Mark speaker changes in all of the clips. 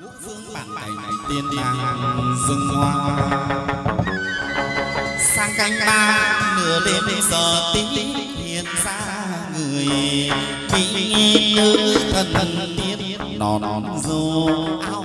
Speaker 1: ngũ phương bản cảnh tiên đàng rừng hoa sang canh ba, nửa đêm giờ tí hiện ra người. Mỹ nữ thần thần tiên non non dâu áo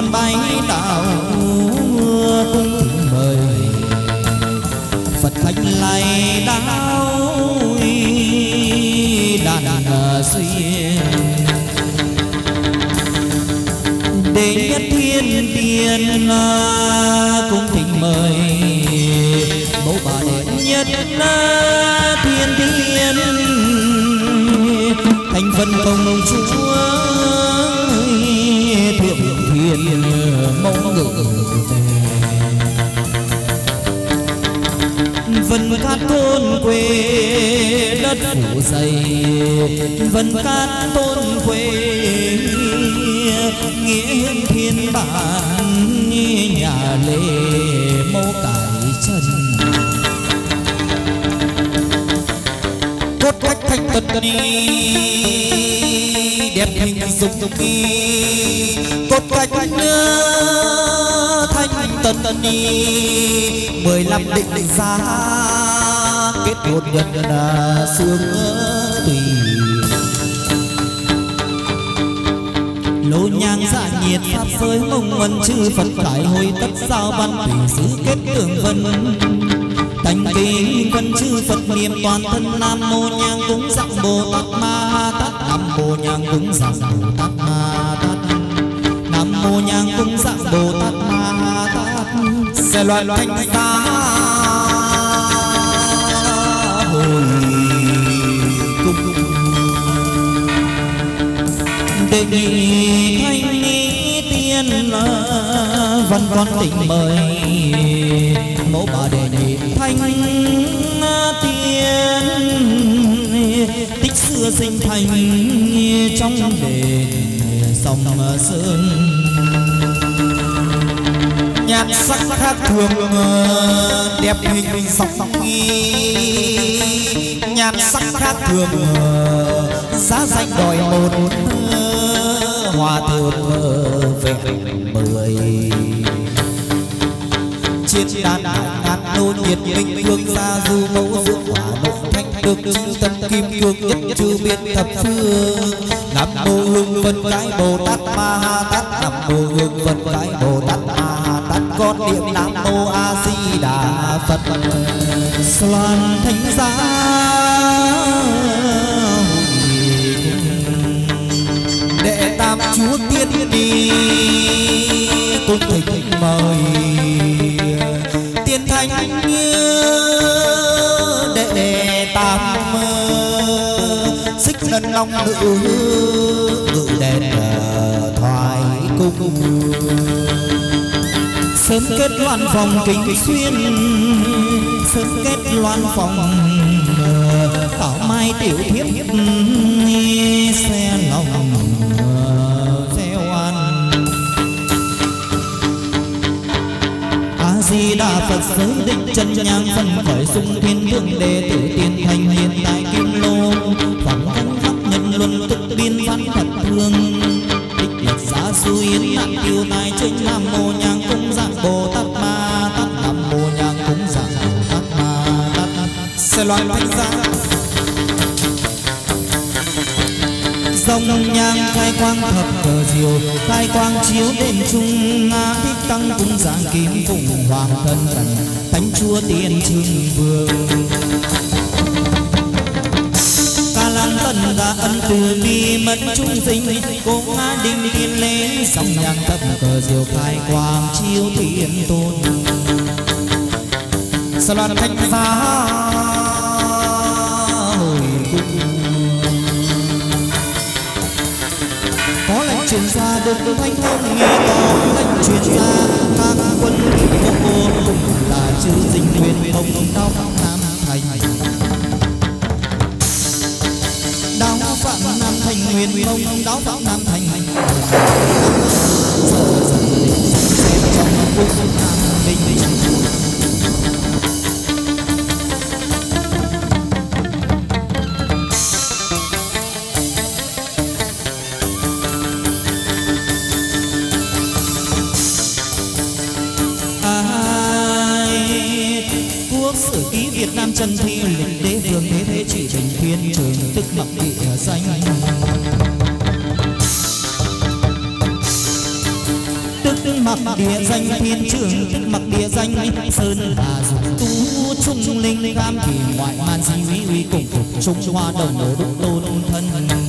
Speaker 2: con bay đảo cung mời. Phật khách lại đáo đàn xuyên để nhất thiên tiên cung thỉnh mời. Mẫu bà đệ nhất thiên tiên, thành phần công chúa mong vân cát thôn quê đất phủ dày. Vân cát thôn quê nghĩa thiên bản, nhà lê mẫu cải chân thanh tật đi. Đẹp hình dung đi cốt cách thanh tân đi. Mười lăm định giá, kết hôn nhân là xương tùy. Lô nhang dạ nhiệt pháp giới mông mân chư phật tại hồi tất giao văn tùy sứ kết tường vân thành kính vân chư phật niệm toàn thân nam mô nhang cúng dặm bồ tát ma tát. Nam mô nhang cúng dặm bồ tát ma tát. Nam mô nhang cúng dặm bồ tát ma tát. Sẽ loại thanh ta hồi cung đề nghị thanh ni tiên văn con tình mời. Mẫu bà đề nghị thanh tiên. Tích xưa sinh thành trong đền sông sơn. Nhạc sắc khác thường ờ, đẹp hình sọc nhạc sắc khác thường ờ, giá danh đòi một hòa thượng ờ, vẹn mười. Chiết đàn nô nhiệt minh phương xa du mẫu dưỡng hỏa độ thanh được chư tâm kim cương nhất chư biên thập phương. Nam mô hương vân cái bồ tát ma ha tát, nam mô hương vân cái bồ tát ma ha tát, con niệm nam mô a di đà phật. Loan thánh giá, đệ tam chúa tiên đi cung thỉnh mời. Ngân long nữ ngự đèn thoại cung. Sớm kết loan phòng kính xuyên sớm kết loan phòng thảo mai tiểu thiếp xe lòng xe oan. A di đà phật giới định chân nhang phân khởi sung thiên thượng đệ tử tiên thành hiện tại kim loan thánh giá dòng nhang khai quang thập cờ diều, khai quang chiếu đêm trung nga thích tăng cung giảng kim phụng hoàng thân thần, thánh chúa tiên trương vương. Ca lan tân đã ân từ bi mất trung sinh, cố ngã đinh thiên lễ, dòng nhang thập cờ diều khai quang chiếu thiên tôn. Sa loan thanh giá có lệnh truyền ra được thanh hôn nghe có lệnh truyền ra các quân thủy vô cùng là chư dinh nguyên thông đau nam thành. Đau phạm nam thành nguyên thông đau phạm nam thành giờ dần định xem trong quốc nam bình. Chân Thi lịch đế vương thế thế chỉ bình thiên trường, tức mặc địa danh tức mặc địa danh thiên trường, tức mặc địa danh sơn hà dục tú trung linh cam kỳ ngoại man di uy uy cùng phục trung hoa đồng đồ đúc tôn thân.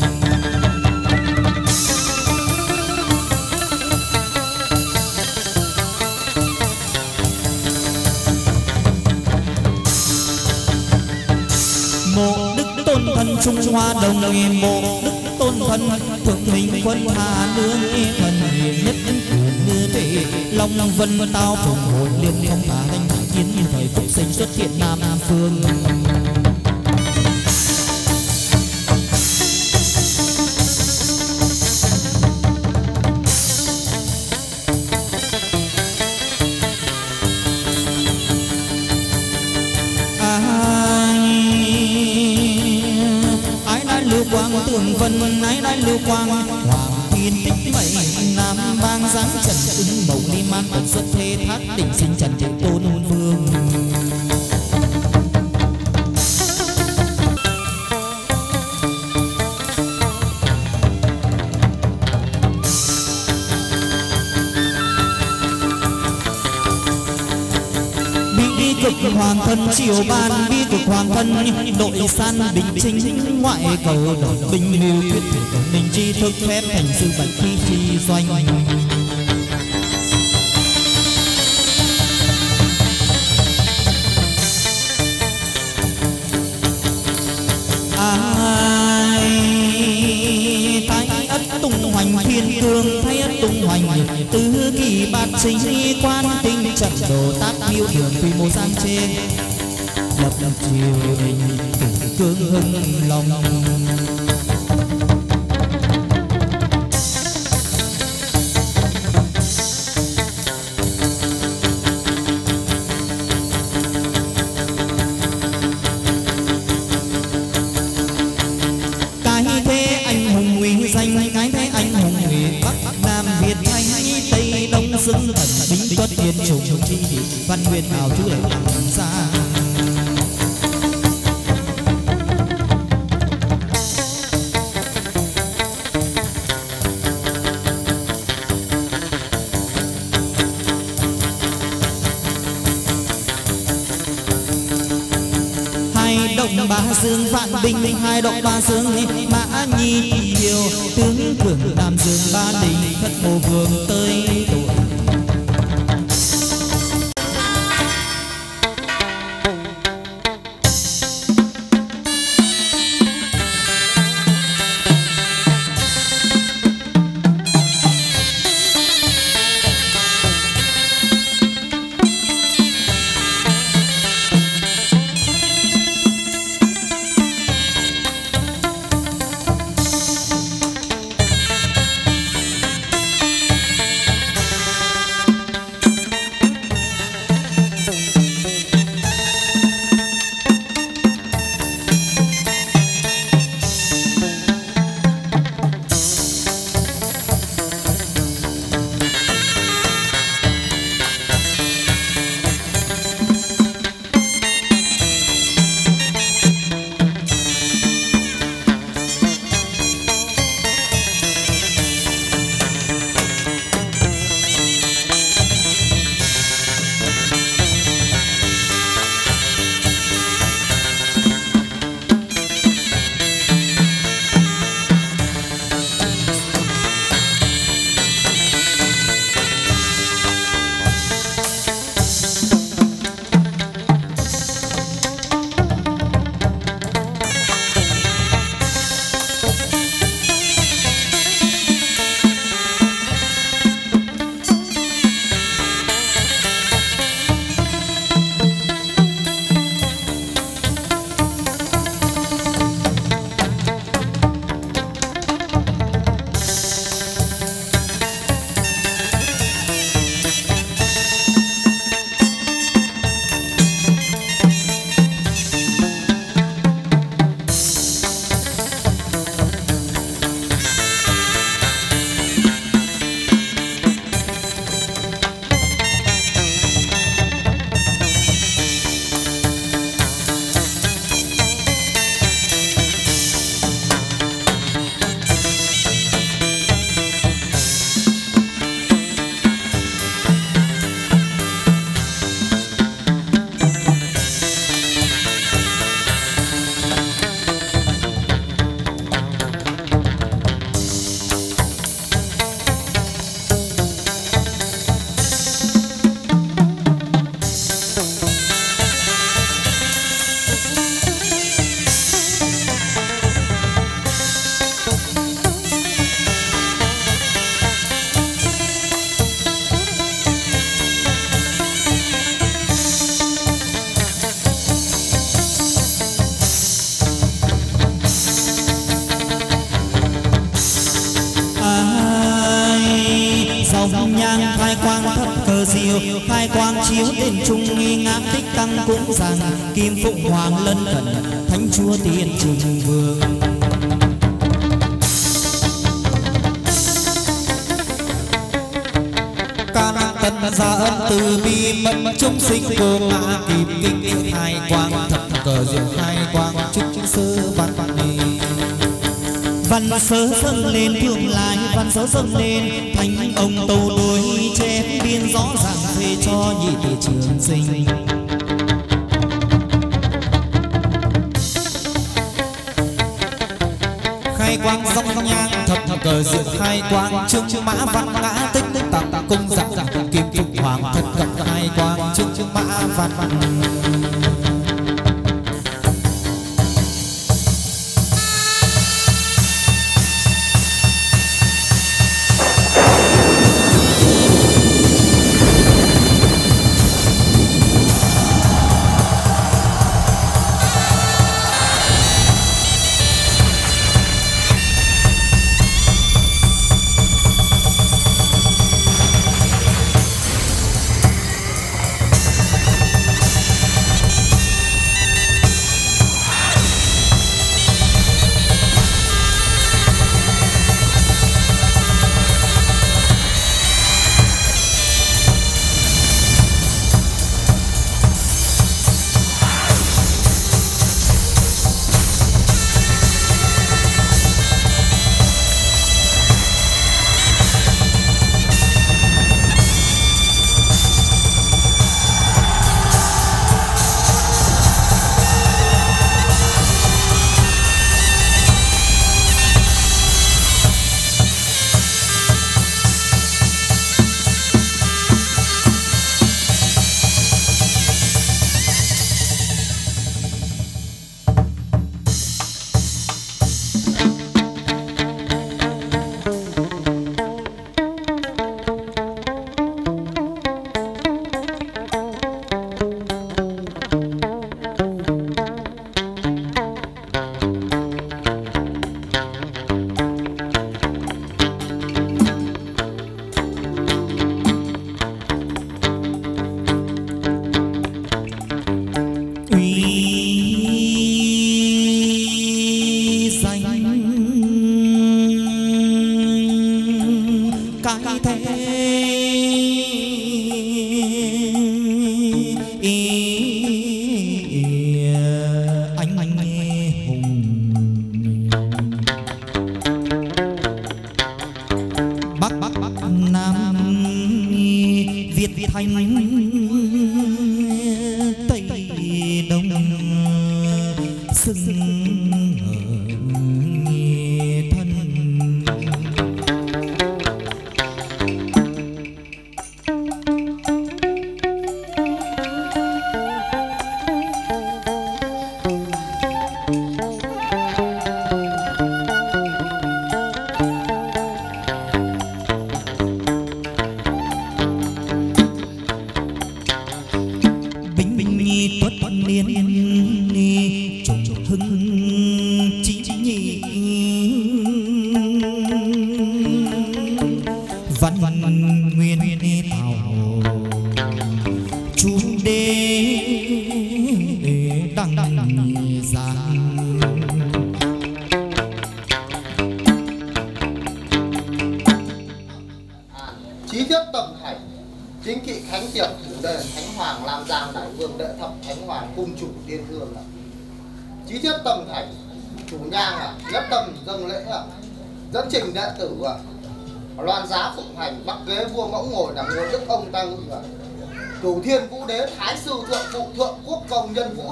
Speaker 2: Vân tao phùng hồn liên không tả thanh thả chiến thức phép thành sư bạch khi chi doanh. Dương hai động ba dương mã nhi kiều tướng vương nam dương ba đình, thất mộ vương tới tổ phan văn dâng lên thành ông tâu đôi chép biên rõ ràng về cho nhị tỷ trường sinh. Khai quang dòng nhang, thập thập cờ diệu khai quang, trương mã văn ngã tích tích tặng cung giặc kim phục hoàng thật cập khai quang, trương mã văn.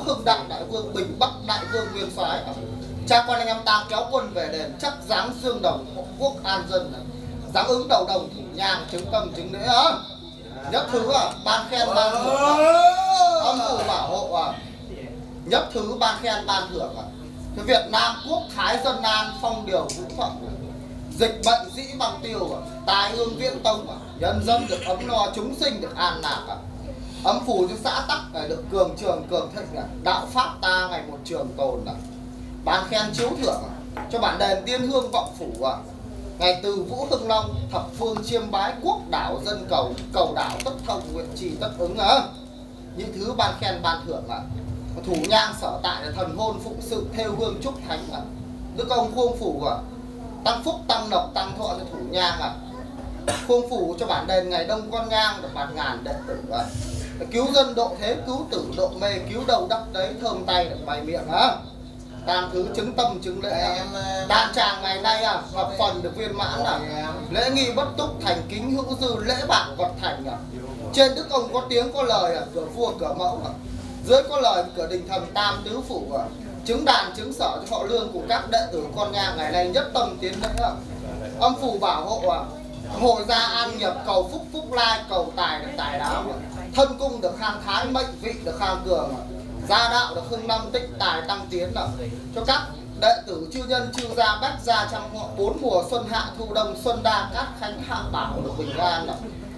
Speaker 3: Hưng đặng, đại vương bình bắc, đại vương nguyên soái. Cha con anh em ta kéo quân về đền chắc dáng xương đồng, hộ quốc an dân. Dáng ứng đầu đồng, thủ nhang, chứng tâm, chứng lễ nhất thứ à ban khen, ban thưởng. Âm phủ bảo hộ à. Nhất thứ, ban khen, ban thưởng à. Cái Việt Nam quốc thái dân an phong điều vũ thuận dịch bệnh dĩ bằng tiêu à. Tài ương viễn tông à. Nhân dân được ấm no, chúng sinh được an lạc à âm phủ cho xã tắc này, được cường trường, cường thịnh này đạo pháp ta ngày một trường tồn này ban khen chiếu thưởng à. cho bản đền tiên hương vọng phủ à. Ngày từ vũ hưng long, thập phương chiêm bái quốc đảo dân cầu cầu đảo tất thông, nguyện trì tất ứng á những thứ ban khen, ban thưởng à. Thủ nhang sở tại là thần hôn phụng sự theo hương trúc thánh à. Đức ông khuôn phủ à. Tăng phúc, tăng lộc tăng thọ cho thủ nhang à. Khuôn phủ cho bản đền ngày đông con ngang được bạt ngàn đệ tử à cứu dân độ thế cứu tử độ mê cứu đầu đắp đấy thơm tay được mày miệng á. Tam thứ chứng tâm chứng lễ đàn tràng ngày nay à hợp phần được viên mãn à. Lễ nghi bất túc thành kính hữu dư lễ bạc vật thành à. Trên đức ông có tiếng có lời à cửa vua cửa mẫu à. Dưới có lời cửa đình thần tam tứ phủ à. Chứng đàn chứng sở cho họ lương của các đệ tử con nha ngày nay nhất tâm tiến lễ à âm phủ bảo hộ à. Hội gia an nghiệp cầu phúc phúc lai cầu tài được tài đạo à thân cung được khang thái, mệnh vị được khang cường. Gia đạo được hưng năm tích tài tăng tiến. Là cho các đệ tử chư nhân, chư gia bách gia trong bốn mùa xuân hạ, thu đông xuân đa, cát khánh hạ, bảo được bình an. Là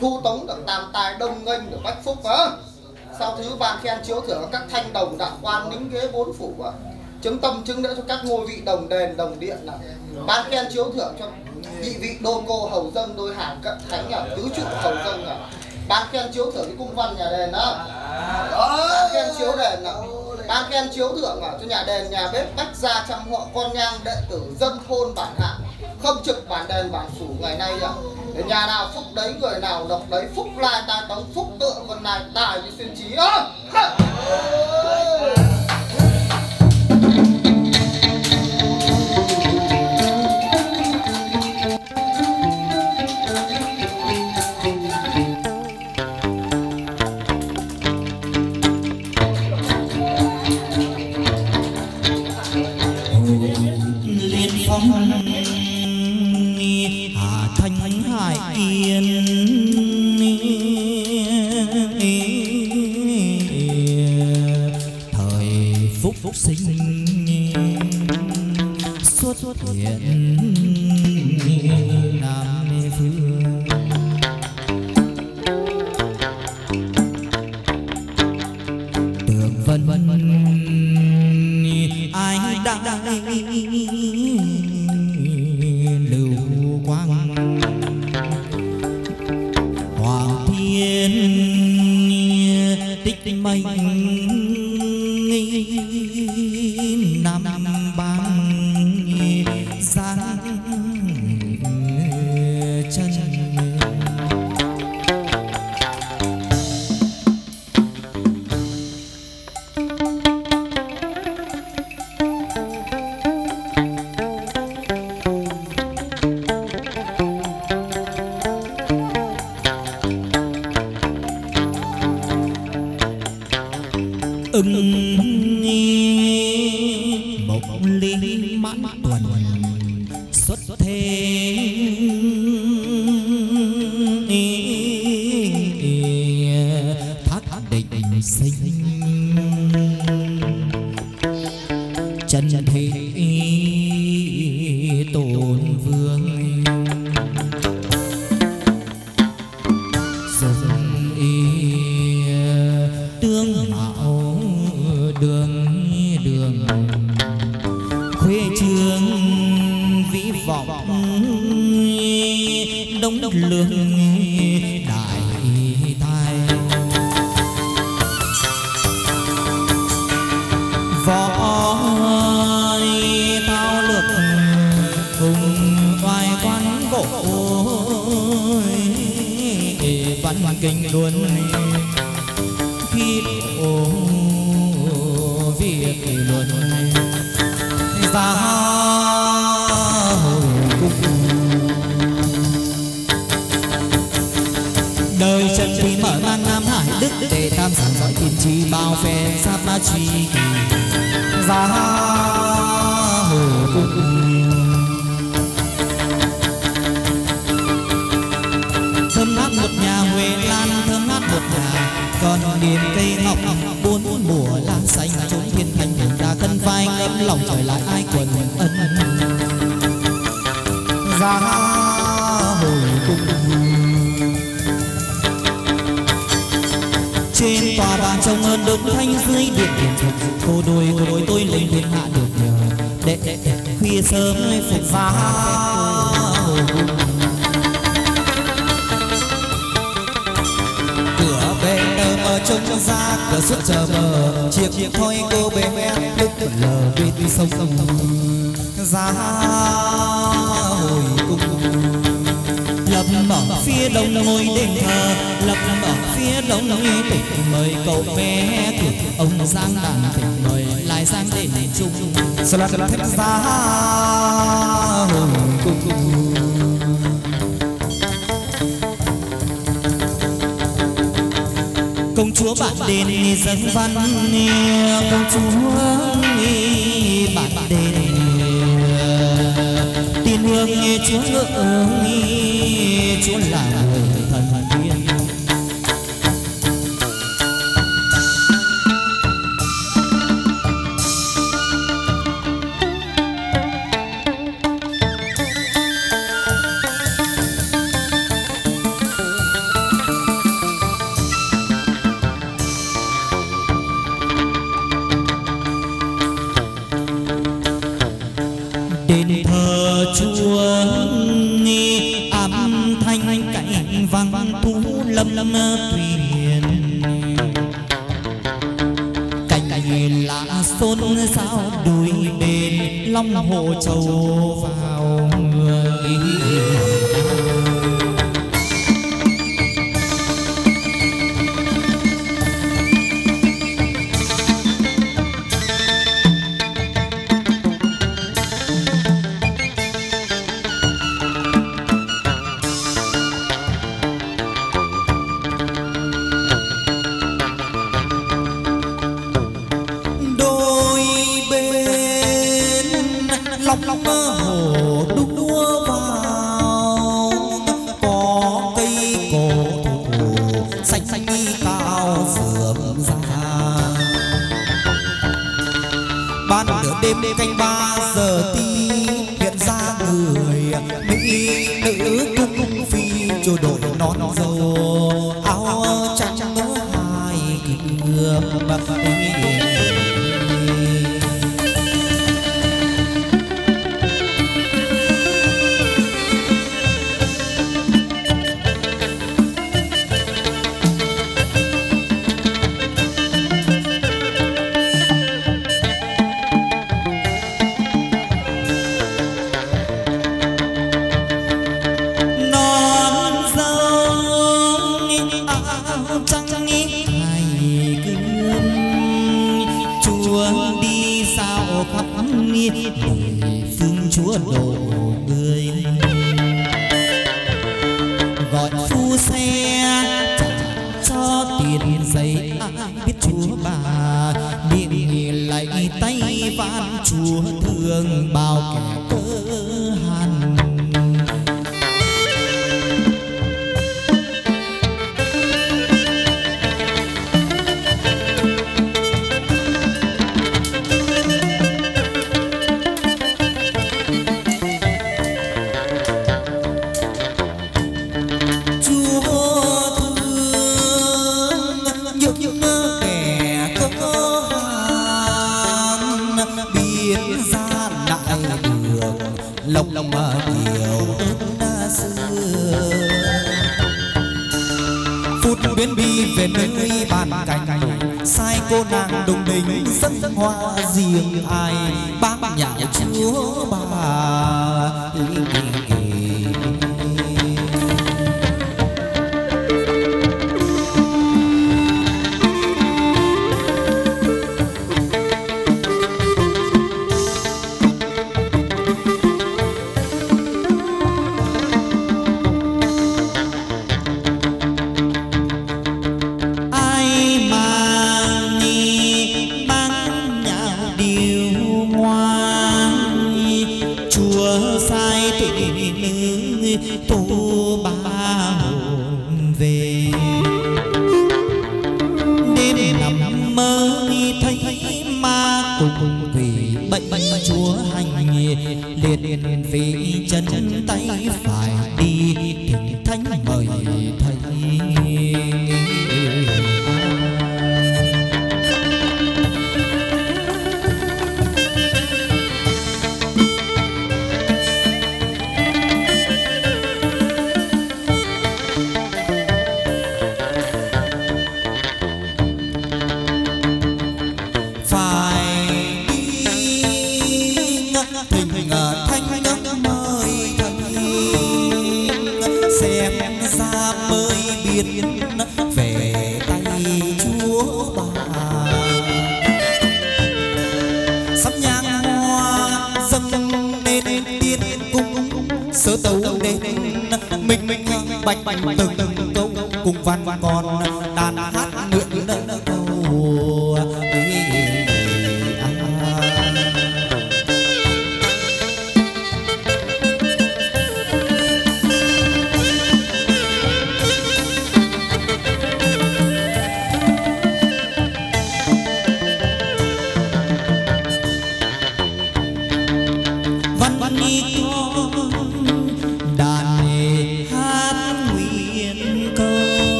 Speaker 3: thu tống được tam tài, đông nghênh được bách phúc á sau thứ ban khen chiếu thưởng, các thanh đồng đạo quan nính ghế bốn phủ à chứng tâm, chứng đỡ cho các ngôi vị đồng đền, đồng điện là ban khen chiếu thưởng cho nhị vị đô cô hầu dân, đôi hàng cận thánh à tứ trụ hầu dân à ban khen chiếu thưởng cái cung văn nhà đền đó. Ban khen chiếu đền là ban khen chiếu thưởng à, cho nhà đền nhà bếp bách gia trăm họ con nhang đệ tử dân thôn bản hạ. Không trực bản đền bản phủ ngày nay à để nhà nào phúc đấy người nào độc đấy phúc lai tai tống phúc tượng con này tài như xuyên trí. Á
Speaker 2: Yeah. Chân thị tôn vương. Dân y tương hảo đường đường. Khuê trương vĩ vọng, đông lương việc luận ra hồi cung đời trần thì mở mang nam hải, đức để tam sản giỏi tiên tri bao phe sát ma truy kỳ ra hồi cung. Thơm ngát một nhà huệ lan, thơm ngát một nhà còn điền cây ngọc, bốn mùa lan xanh trốn thiên thanh thân vai ngấm lòng trời lại ai quần ân. Ra hồi cung trên tòa bàn trông ơn đức thanh dưới điện điện phục cô đôi cô đôi tôi lên thiên hạ được nhờ. Đệ khuya sớm phục phá hồi cung em ra cửa suốt chờ mờ chiếc chiếc thôi cô bé em tức lờ bên sông ra hồi cung lập ở phía đông ngôi đền thờ lập ở phía đông ngôi tỉnh mời cậu bé cực ông giang đàn tỉnh mời lại sang đền trung sơn lạt thép ra hồi chúa bạn đền dân văn công chúa bạn đền tiên hương chúa ngưỡng chúa là người cho đội nón dâu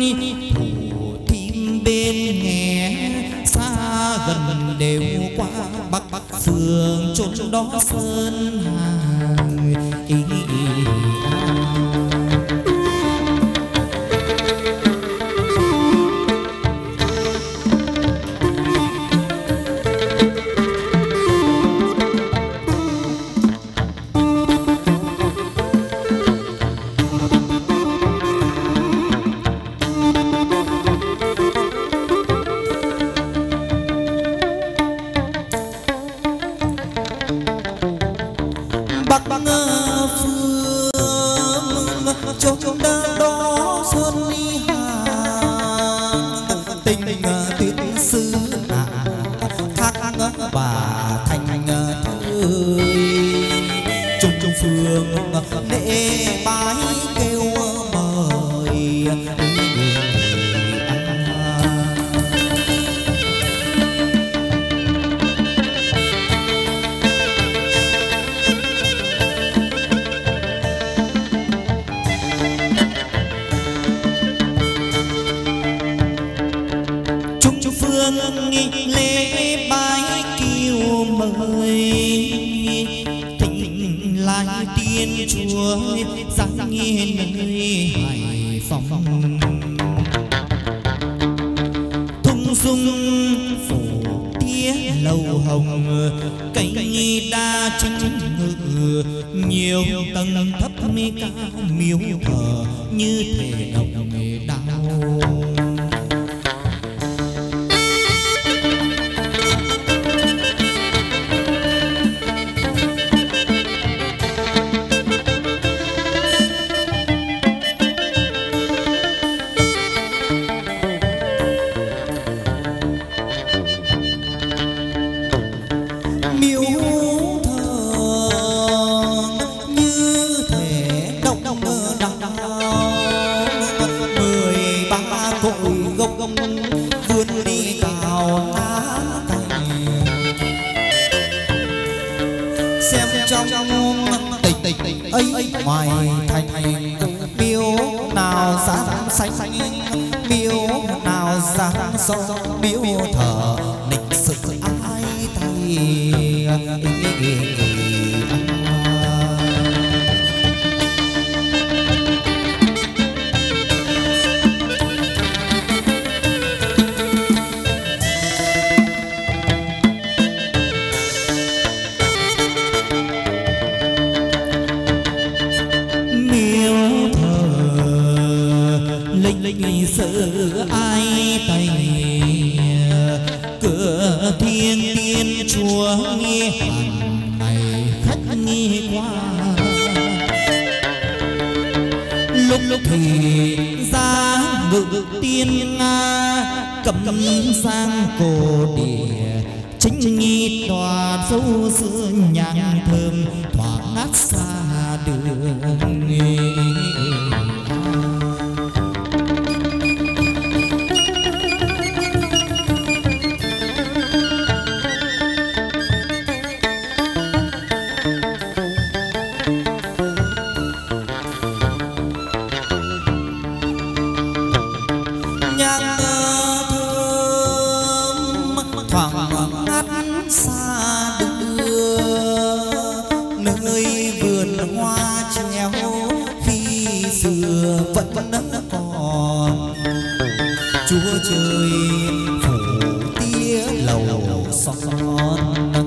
Speaker 2: thủ thiên bên nghe xa gần đều qua bắc bắc phương chốn đó sơn hà chúa trời phủ tía lầu son.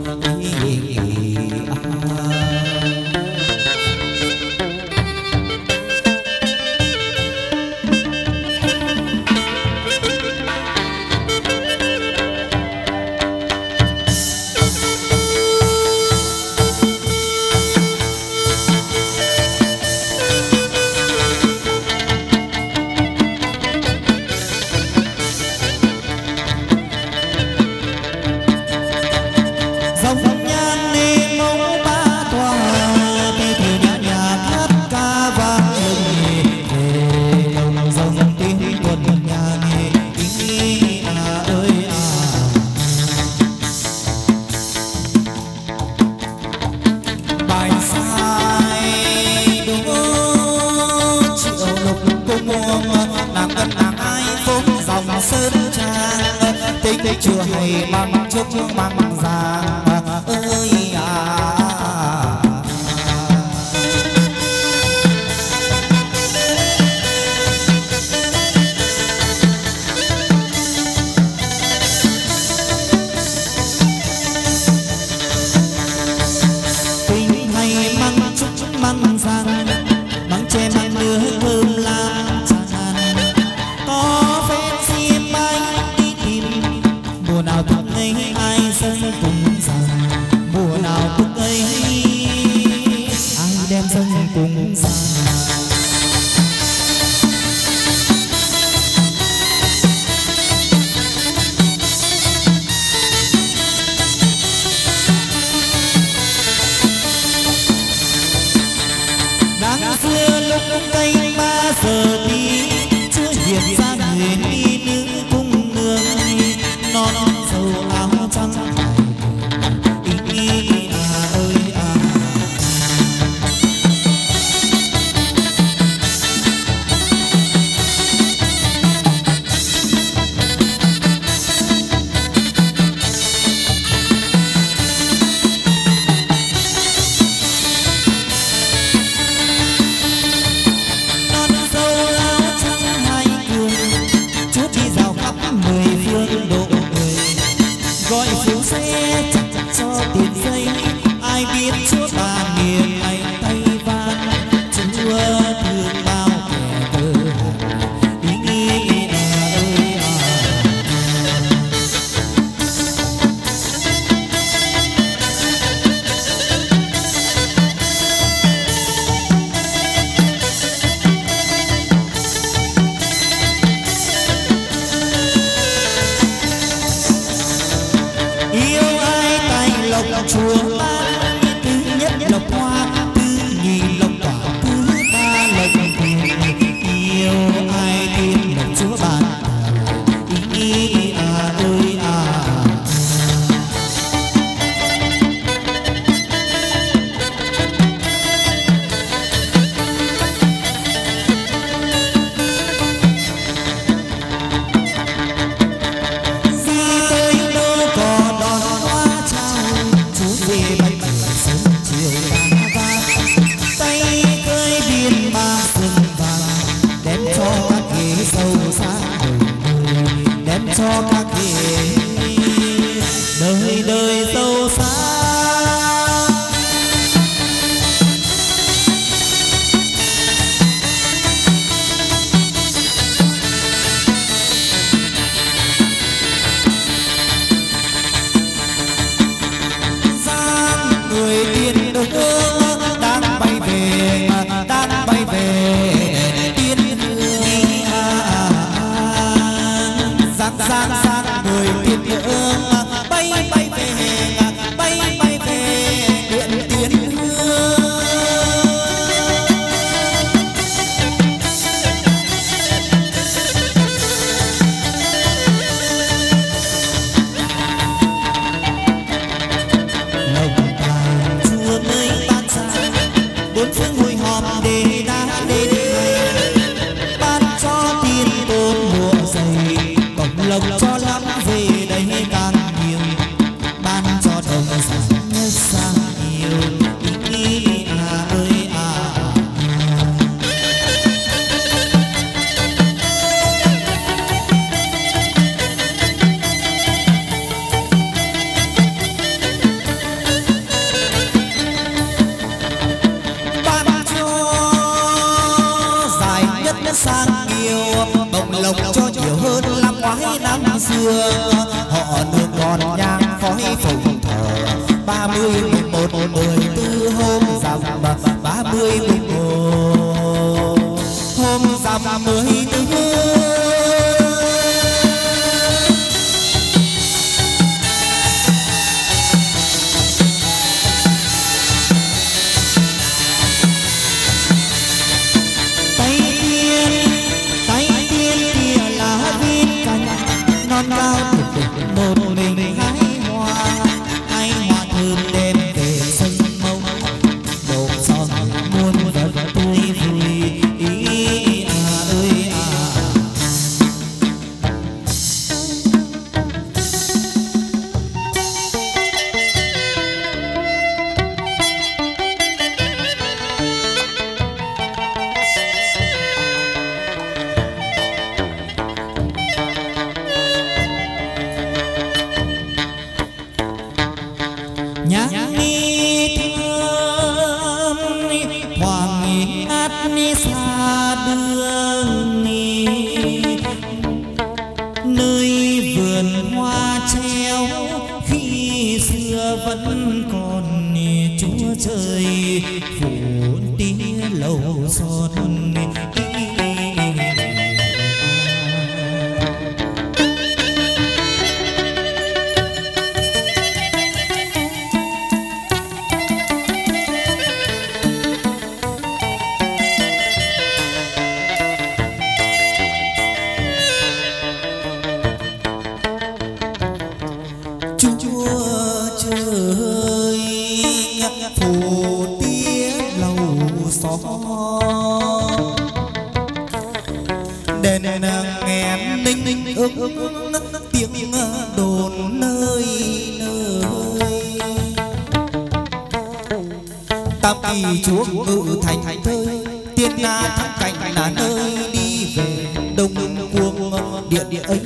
Speaker 2: Địa 哎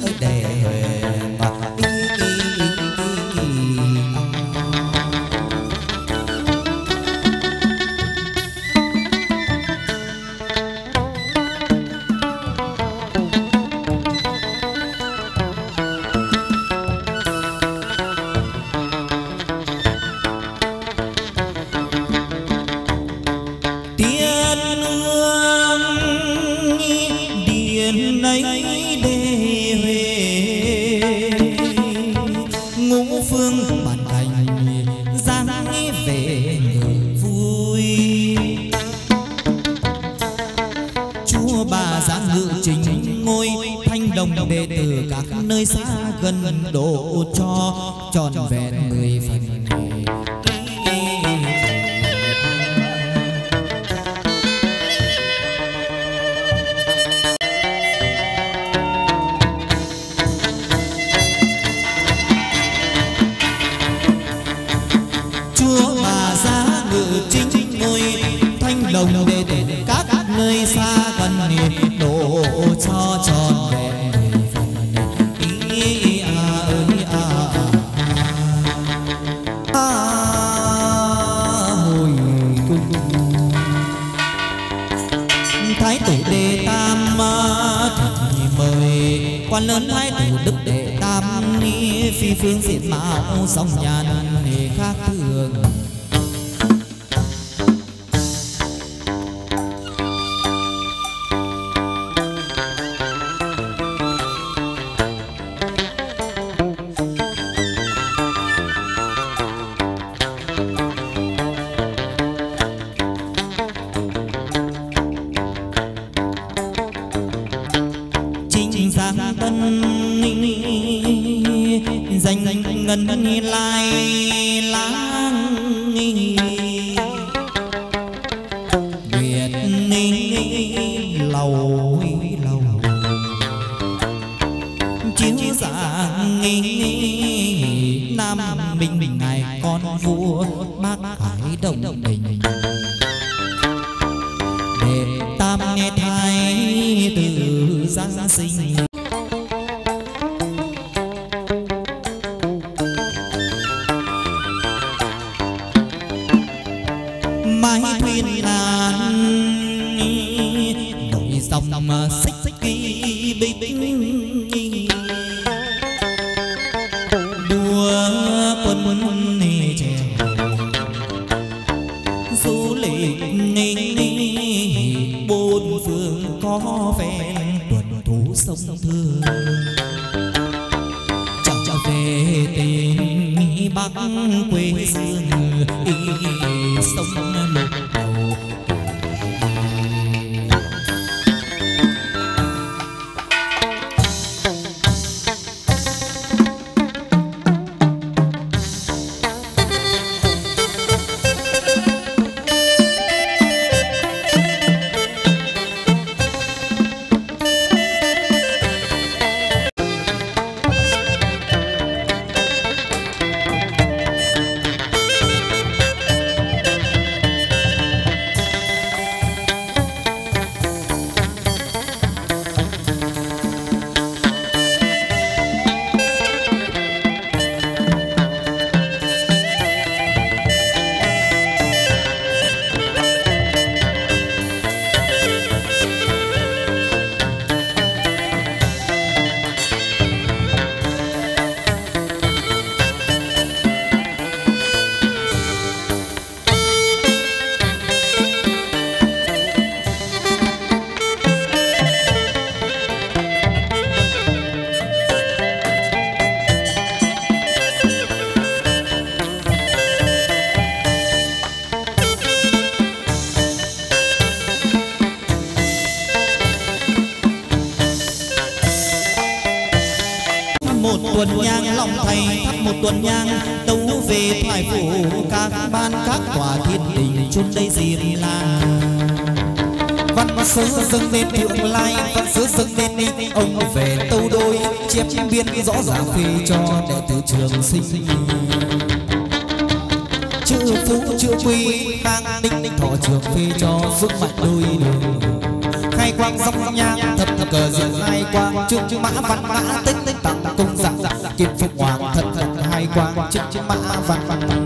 Speaker 2: sớ dâng lên thượng lai văn sứ dâng lên đi. Ông về tâu đôi, chép biên rõ ràng phê cho đệ tử trường sinh. Chữ phú, chữ quy mang đinh đinh thọ trường phê cho sức mạnh đôi đường. Khai quang dòng nhang thật thật cờ diện hai quang trương mã văn mã tích tích tặng công dạng kiệt phục hoàng thật thật hai quang trương mã văn văn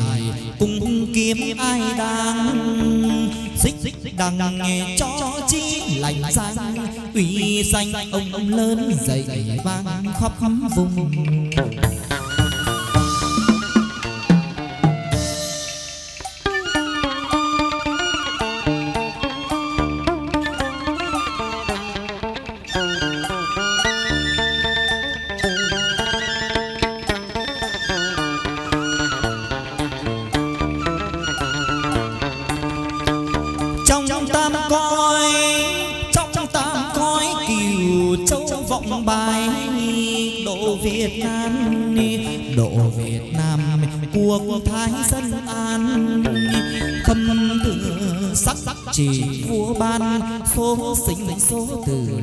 Speaker 2: tài cung kiếm ai đang. Xích đằng nghe cho chi lành danh ủy danh ông lớn dậy vang khắp vùng. chỉ vua ban số sinh số tử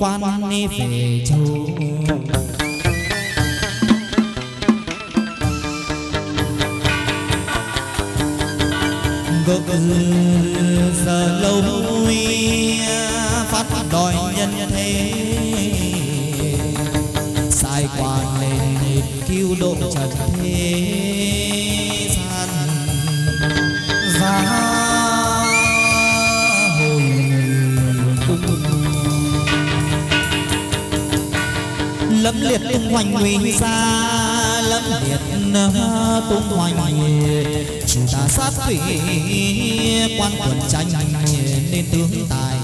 Speaker 2: quan về châu. lâm liệt tung hoành nguy xa lâm liệt tung hoành chúng ta sát thủy, quan quân tranh nên tướng tài.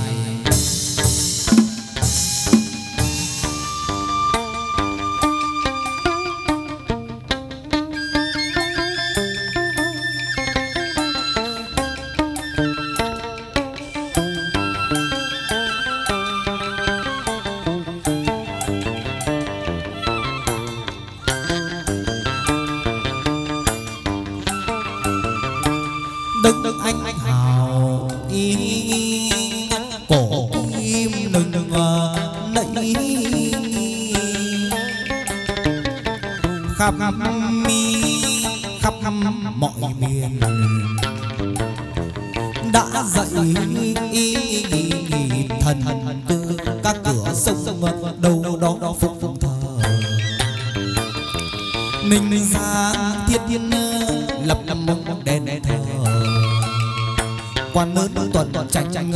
Speaker 2: chẳng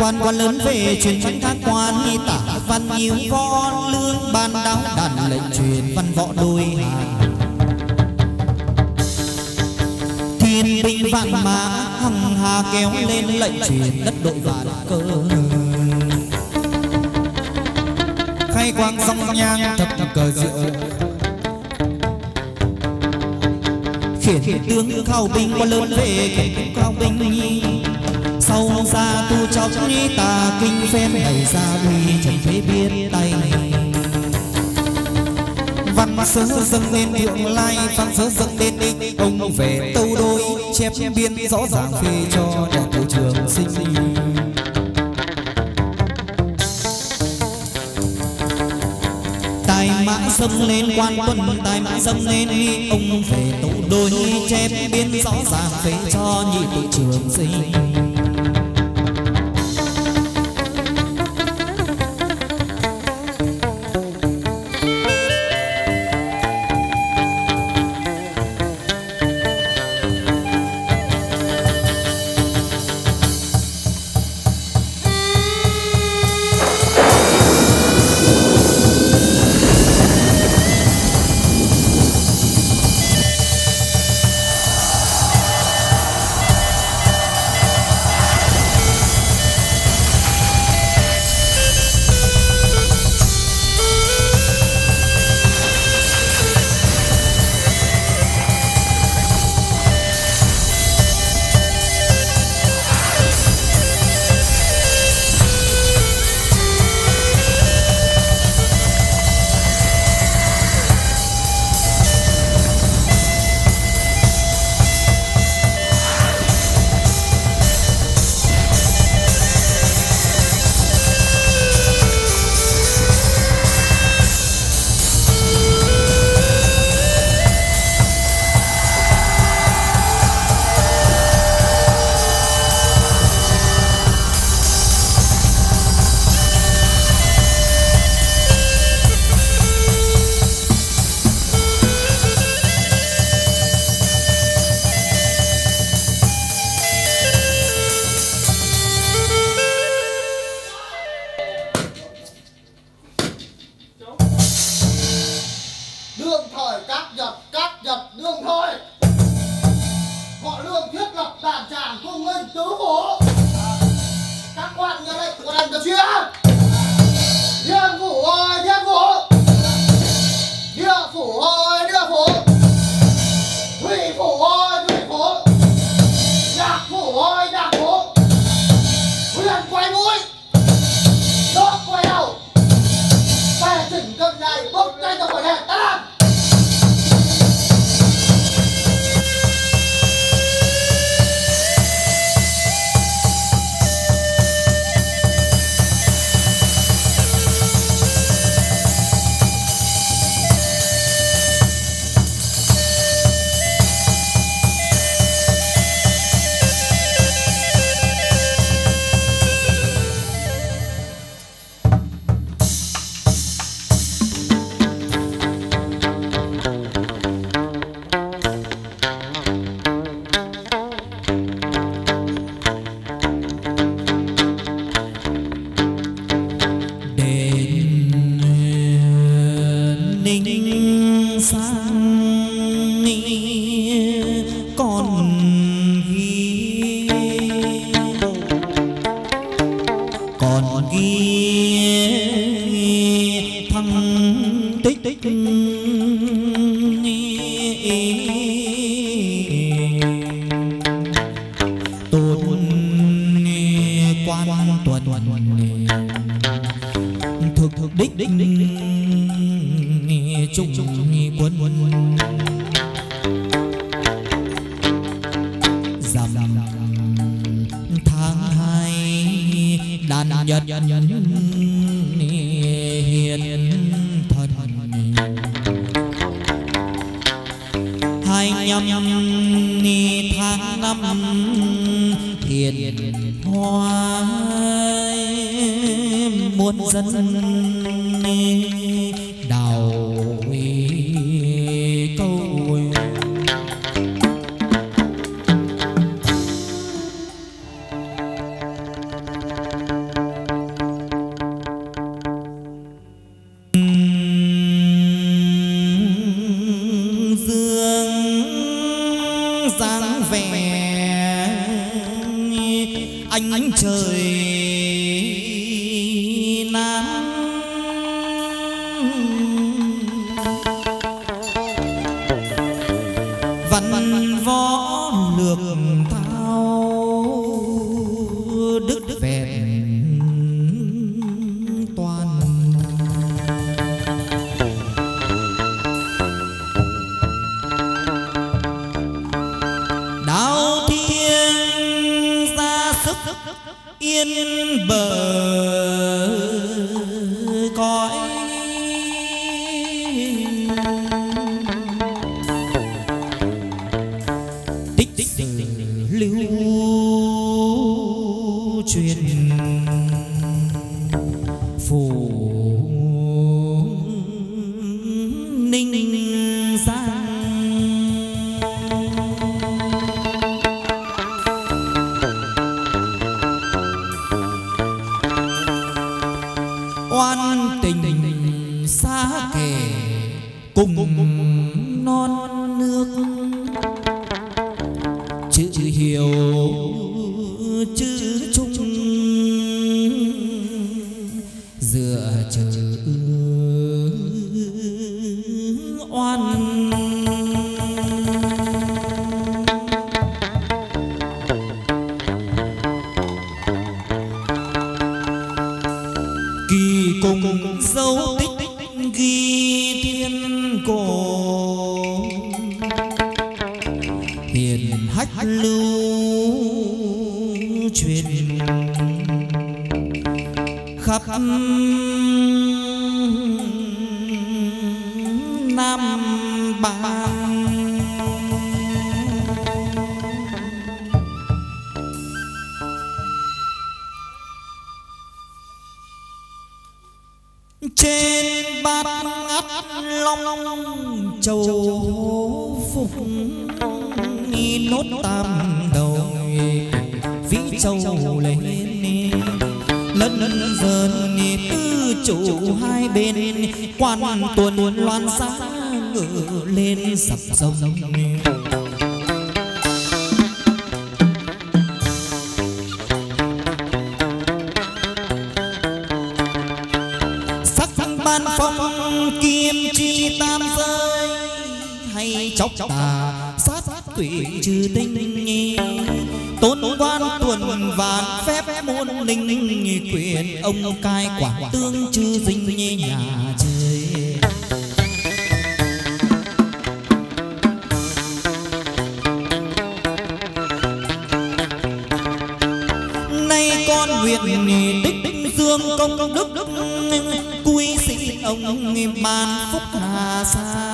Speaker 2: quan quan lớn về truyền văn các quan tả văn nhiều võ lương ban đáo đàn lệnh truyền văn võ đôi hà thiên binh vạn mã hằng hà kéo lên lệnh truyền đất đội vạn cơ khai quang song nhang thập cờ diệu khiển tướng khao binh quan lớn về khiển khao binh sau ra tu chọc tà kinh phen đẩy ra uy trần thế biết tay văn sớ dâng lên thượng lai, văn sớ dâng lên đi ông về tâu đôi, chép biên rõ ràng phê cho đại tổ trường sinh tài mã dâng lên quan quân tài mã dâng lên ông về tâu đôi, chép biên rõ ràng phê cho nhị tổ trường sinh ngát long long châu hố phục, nghi nốt tam đầu, vĩ châu lên lẫn lẫn dần tư chủ hai bên, quan tuần loan xa ngự lên sập sông chóc tà, sát quỷ trừ tinh tôn quan tuần vạn phép môn linh quyền, ông cai quản tương chư dinh nhà trời. Nay con nguyện tích dương công đức quy sĩ ông ban phúc hà sa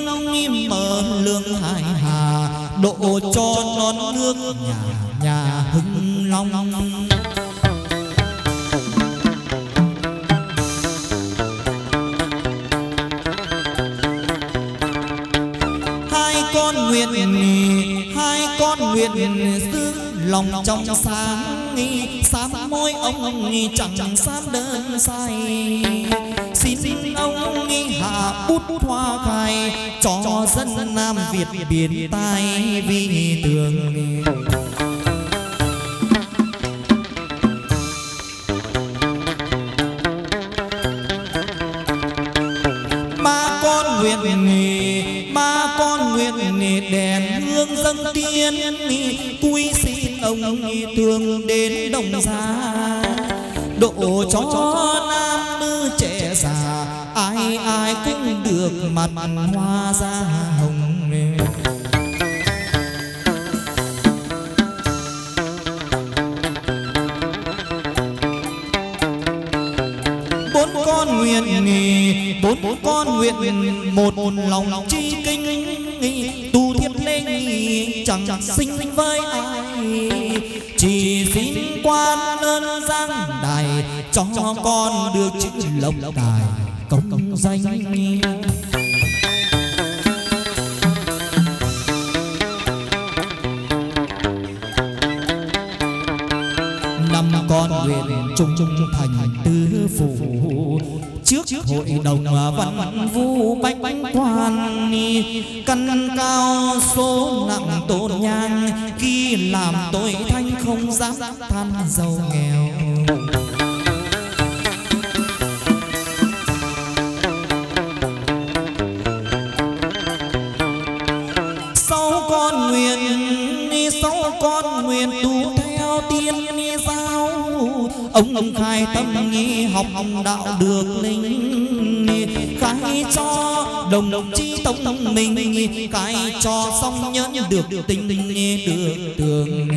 Speaker 2: nông im mở lương hải hà, độ cho non nước nhà nhà hưng long. Hai con nguyện hai con nguyện giữ lòng trong sáng nghi, sám môi ông chẳng sám đơn sai bút hoa khai cho dân nam việt biển tai vì tường ba con nguyện ba con nguyện đèn hương dân tiên quy xin ông thương đến đồng gia độ cho nam nữ trẻ già ai ai cũng được mặt hoa da hồng bốn con nguyện bốn con nguyện một lòng chi kinh tu thiết lên chẳng sinh với ai. chỉ xin quan ơn giang đài cho con được chữ lộc đài. công danh năm con nguyện trung trung thành tứ phủ. Trước hội đồng văn vũ bách quan căn cao số nặng tôn nhang khi làm tội thanh không dám than giàu nghèo nguyện tu theo tiên nghi giáo. Ông khai tâm nghi học đạo được linh. Khai cho đồng đồng chí tông mình khai cho xong nhẫn được tình được tường.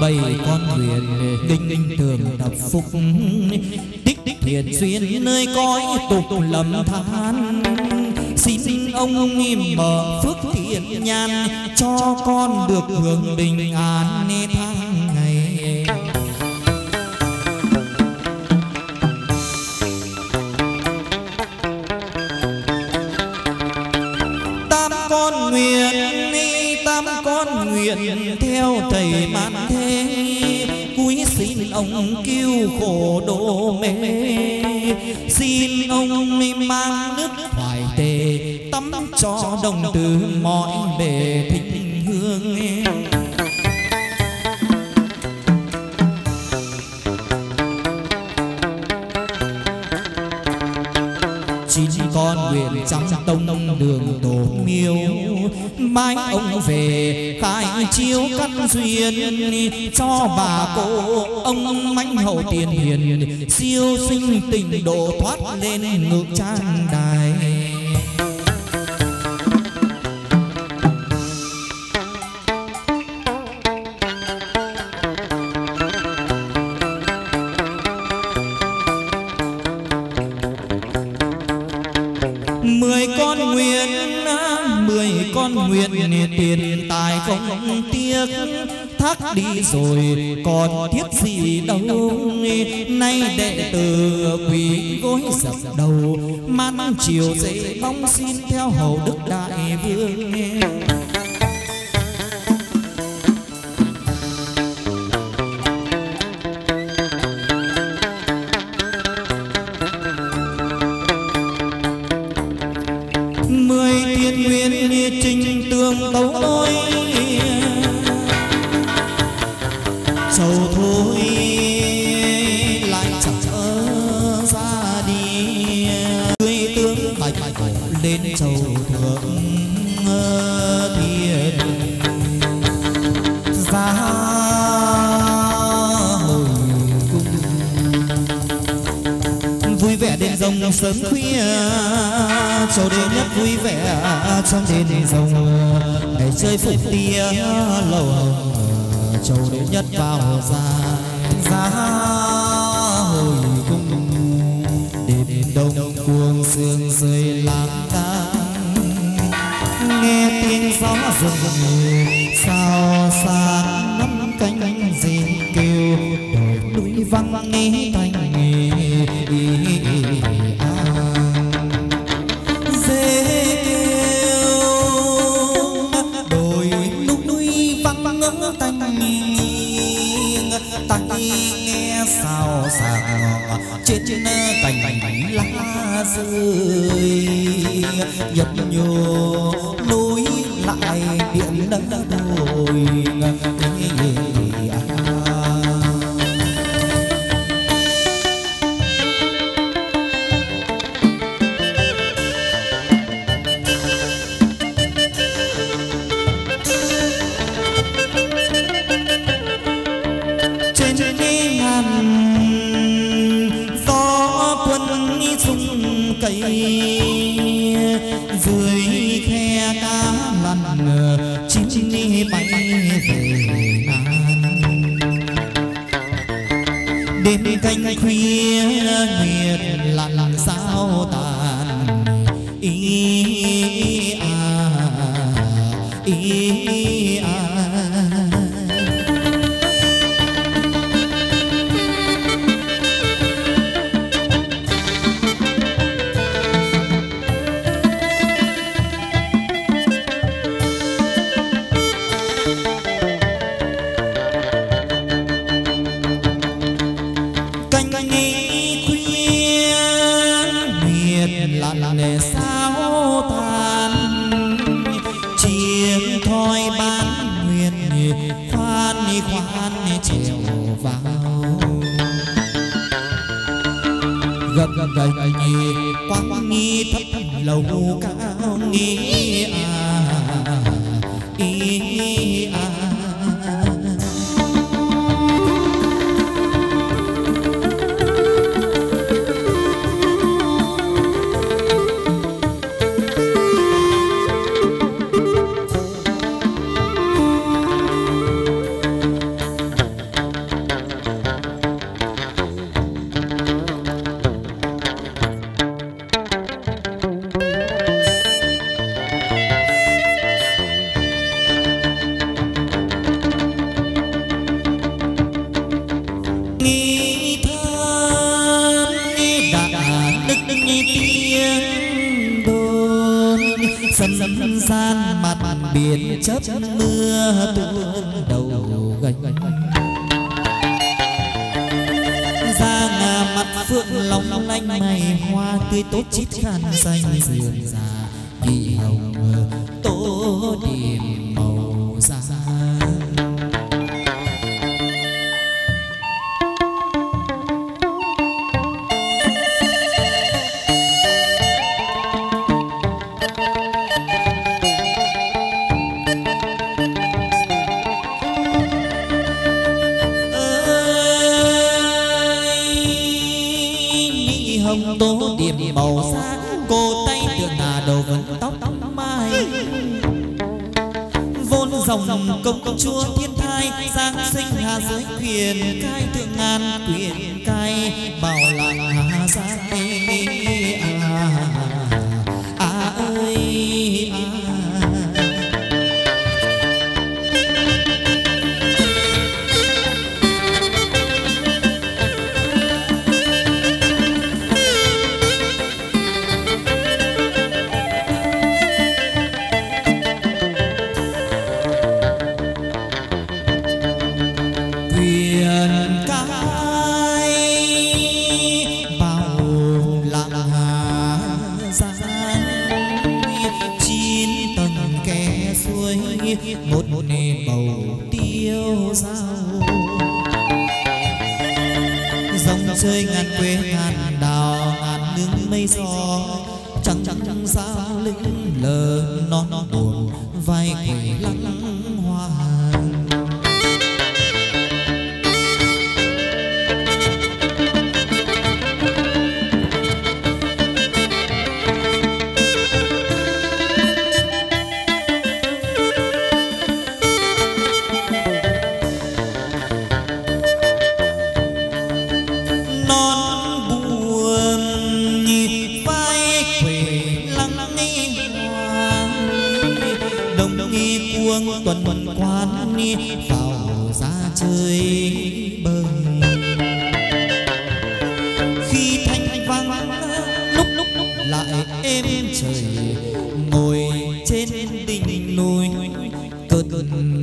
Speaker 2: Bảy con nguyện kinh kinh thường thập phúc thiện duyên nơi cõi tục lầm than. Xin ông mở phước thiện nhan cho con được hưởng bình an. Nê tha ông cứu khổ độ mê. Xin ông mang nước hoài tề tắm cho đồng từ mọi bề thịnh hương. Tông đường tổ miêu. Mai ông về, khai chiếu căn duyên cho bà cô. Ông mãnh hậu tiền hiền, siêu sinh tình độ thoát lên ngự trang đài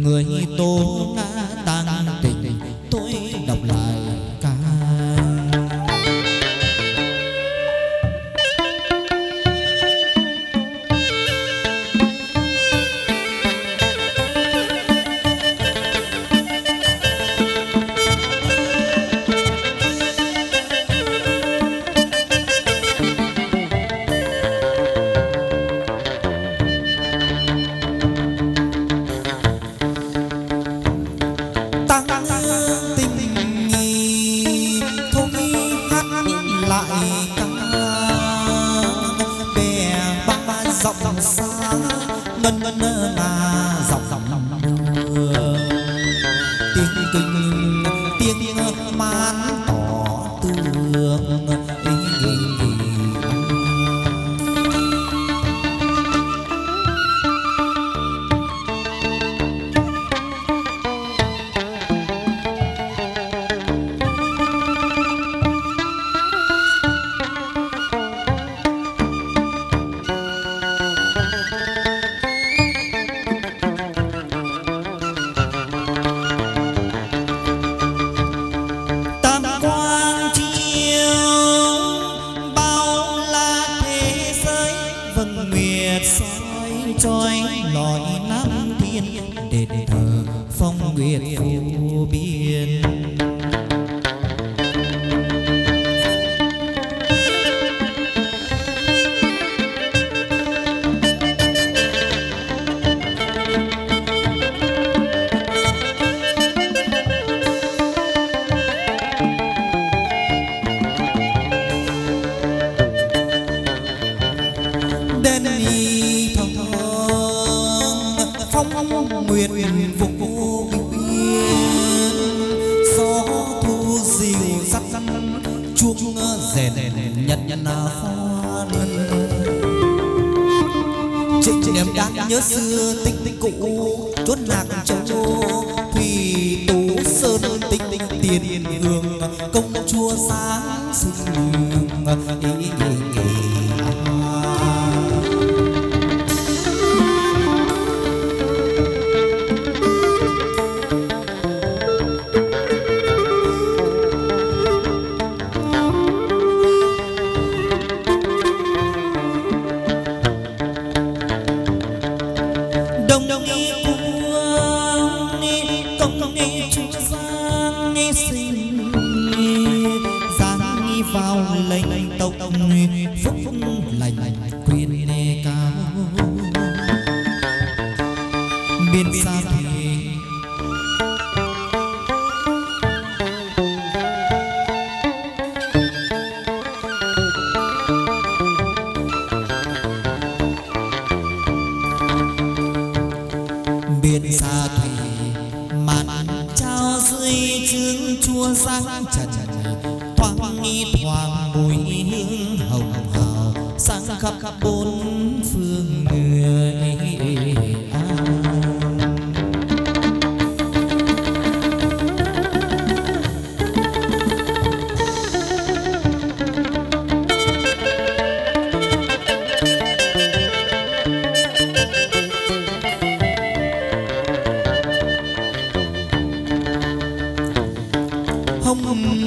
Speaker 4: người tôn.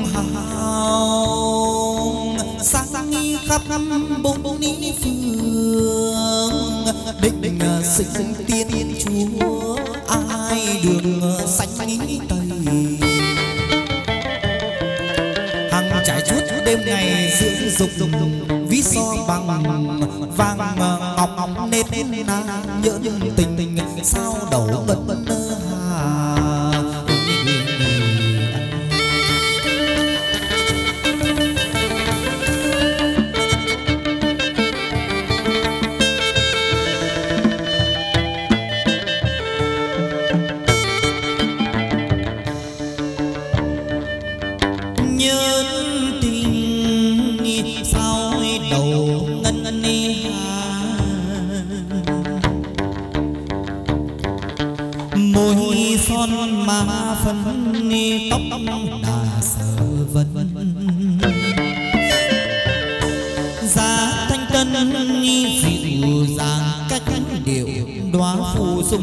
Speaker 4: hào sáng khắp bốn ni phương định sinh tiên chúa, ai đường sạch nghĩ tây? Hằng trải chút đêm ngày dưỡng dục dục ví
Speaker 2: so bằng vàng, ngọc ngọc nên na nhớ tình, sao đầu bận bận nơi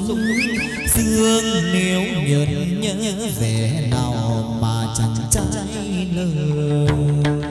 Speaker 2: súng dương nếu nhớ nhớ về nào mà chẳng trái lời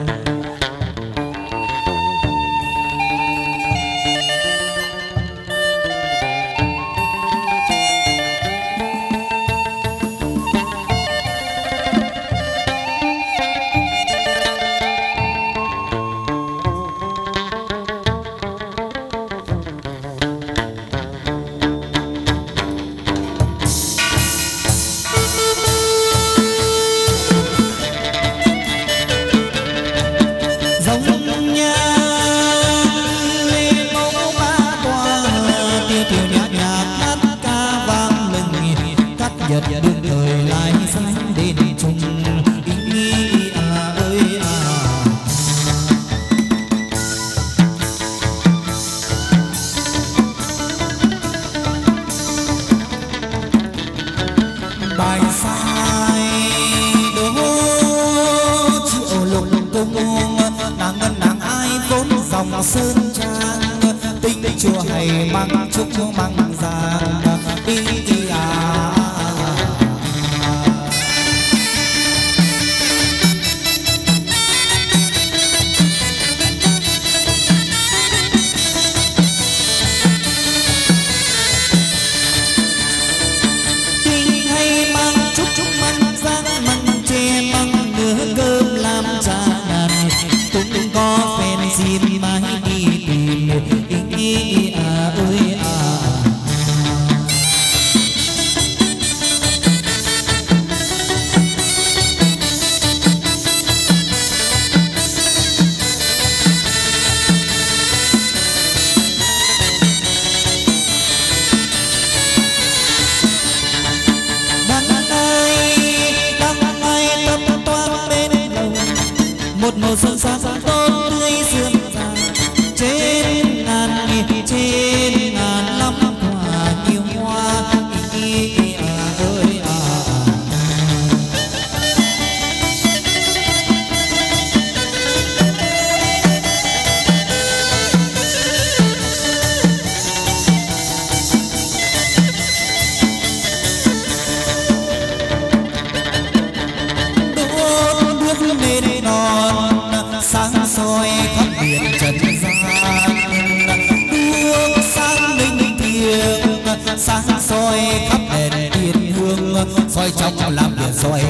Speaker 2: sáng soi khắp nền thiên hương soi trong làm biển soi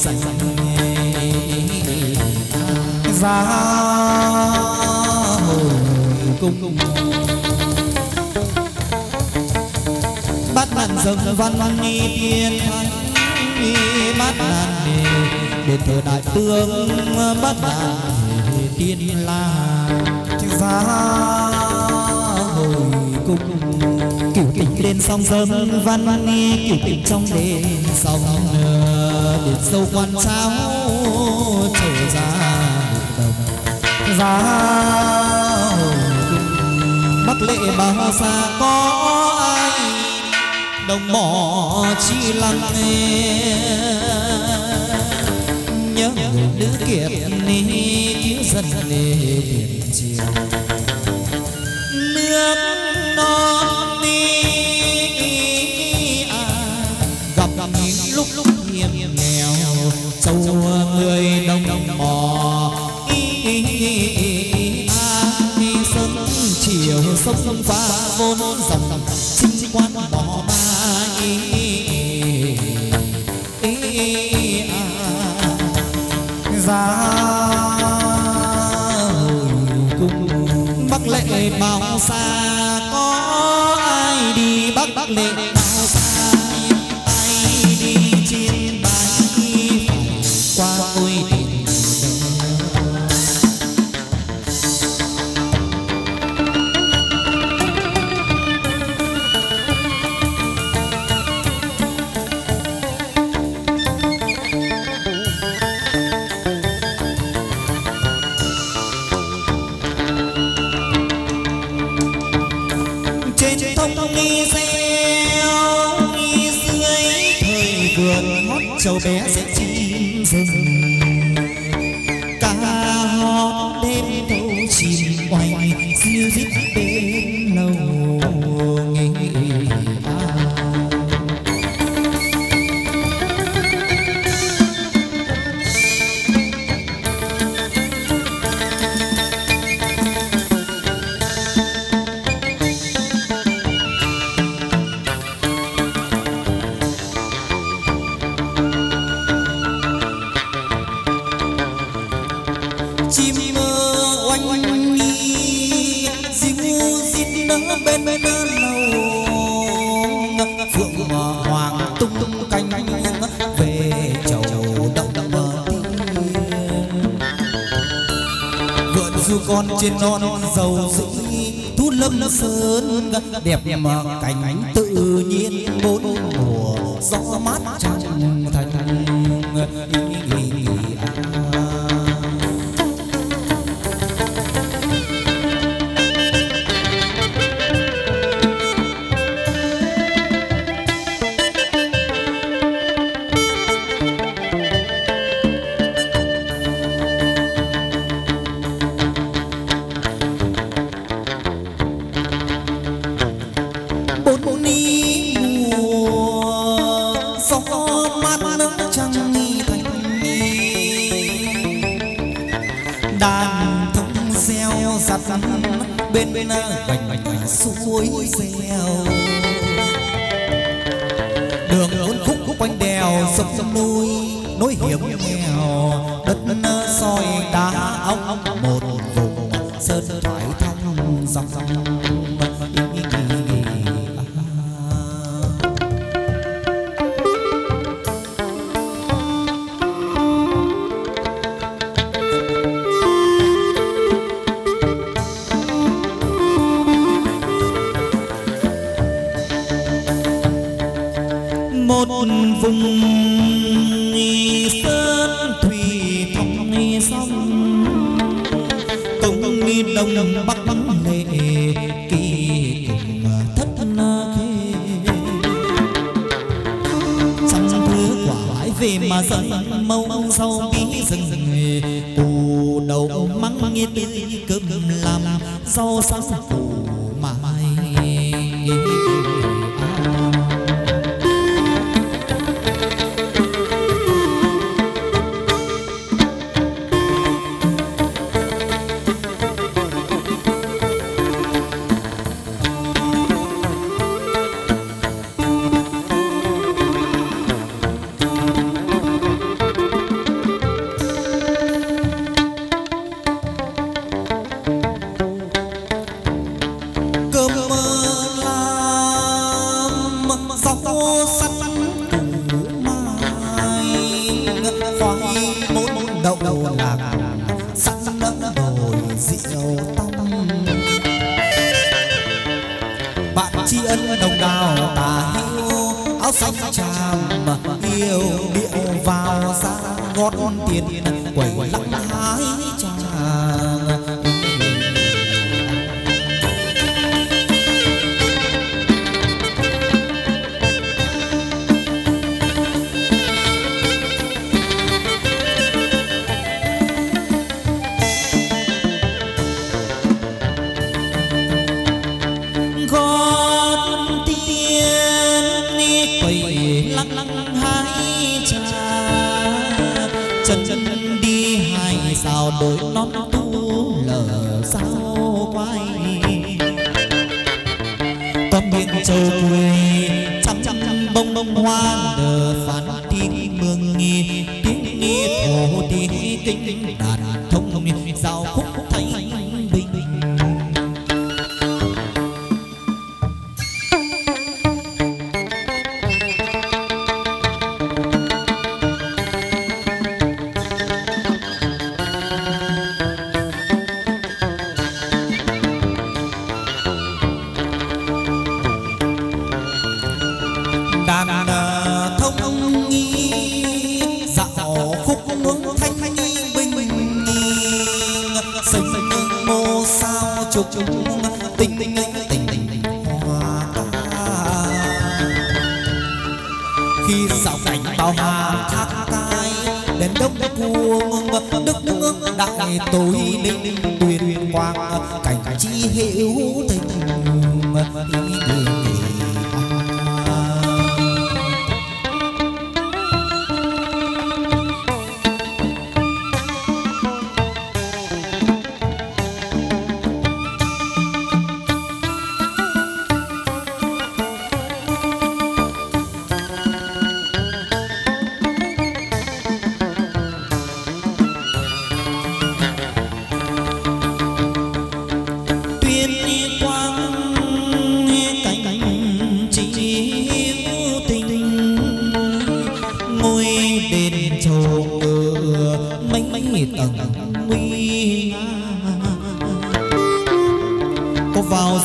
Speaker 2: xanh ra hồi cung bắt nạn dâng văn văn nghi tiên bắt nạn để thờ đại tướng bắt nạn tiên la ra hồi cung cửu tỉnh lên sông dâng văn văn nghi cửu tỉnh trong đền sông biển sâu quan sao trở ra đồng giá bắc lệ bao xa có ai? Đồng bỏ chi lăng nhớ nữ kiệt ni, cứu dần nề biển chiều.
Speaker 4: Bentley. Vùng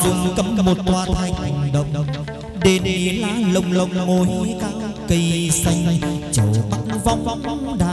Speaker 4: rừng
Speaker 2: cấm một tòa thành động Đền lá lồng lồng ngồi cao, cây xanh, Chầu bắc vong đá.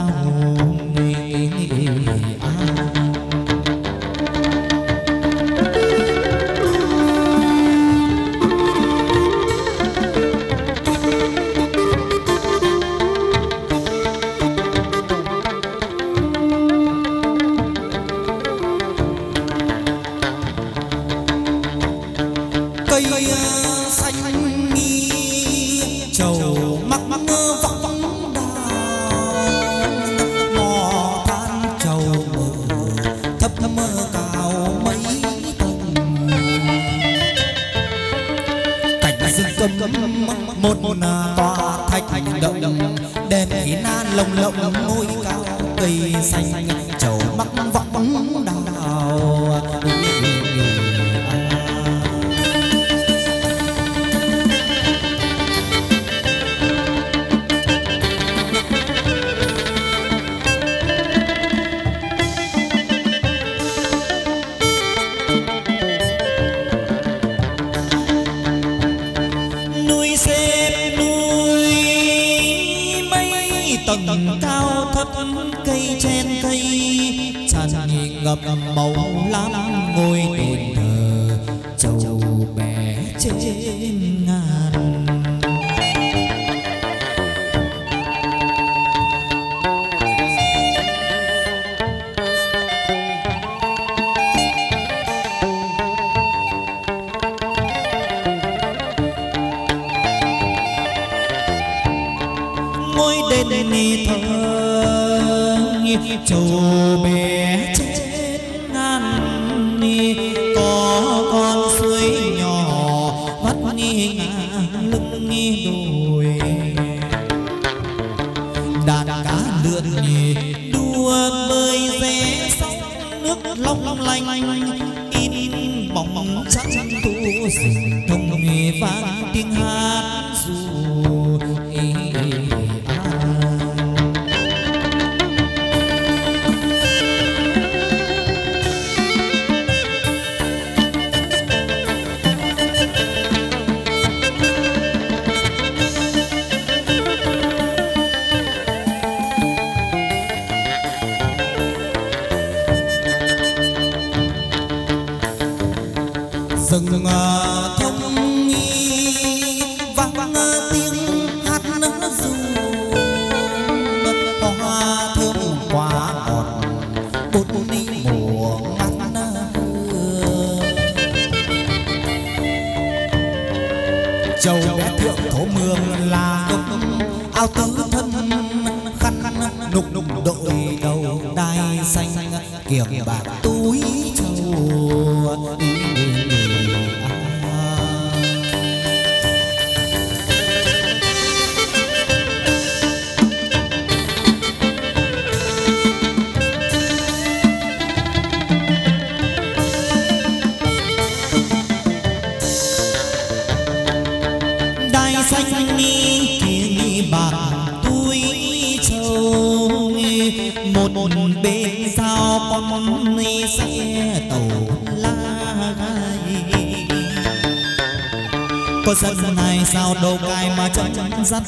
Speaker 2: có dân này sao đầu cài mà chân dắt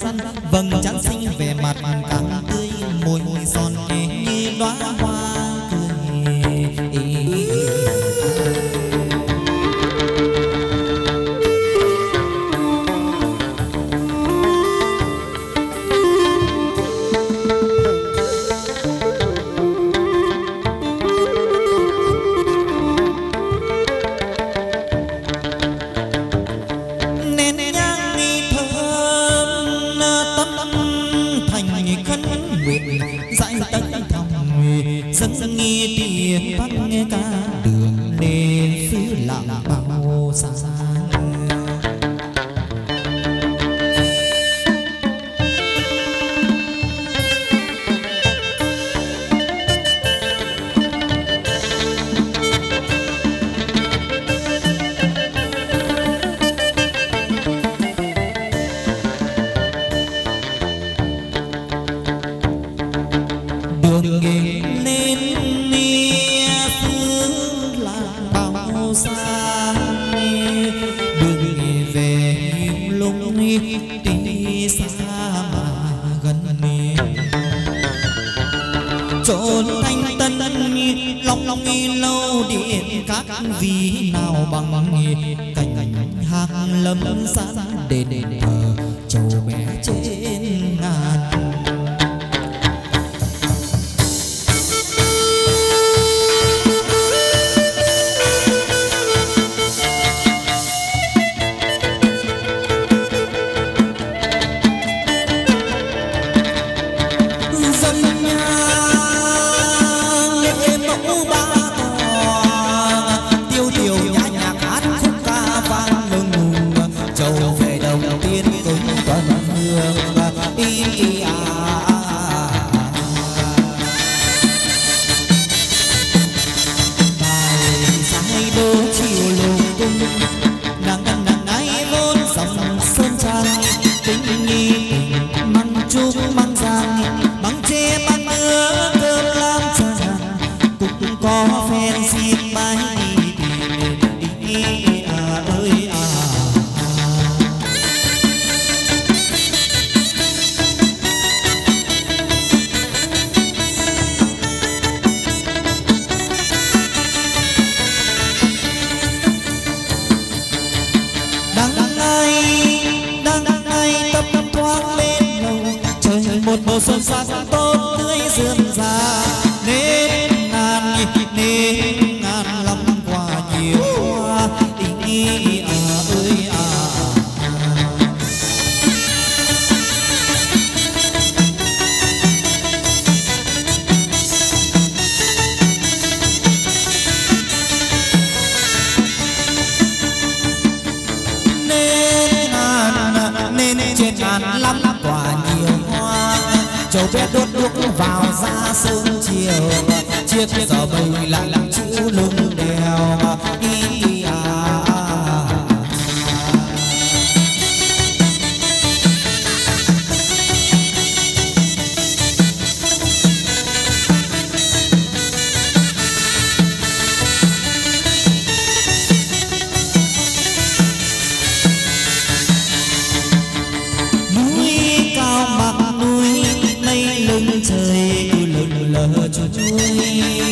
Speaker 2: vầng trắng xinh về mặt màn càng tươi môi son như đóa hoa. झूमे